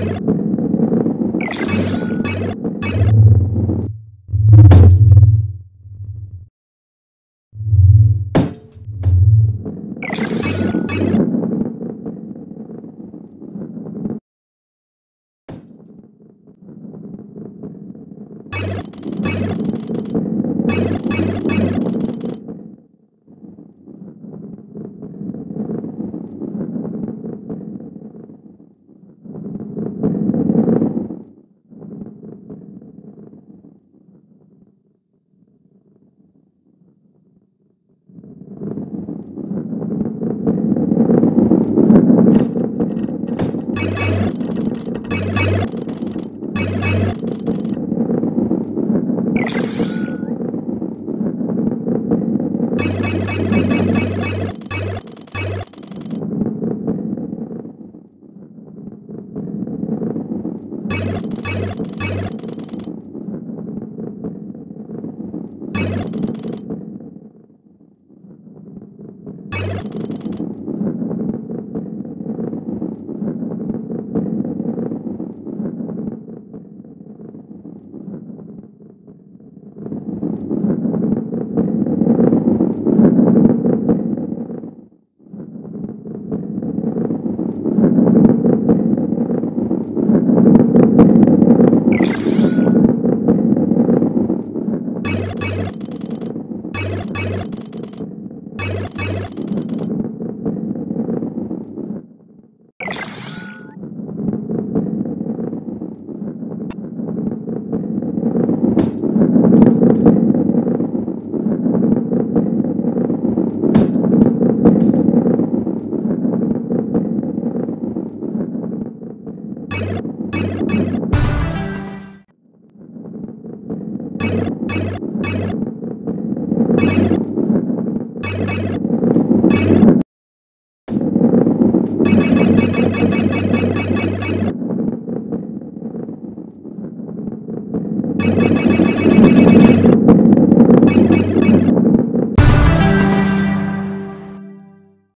you